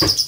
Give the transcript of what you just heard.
You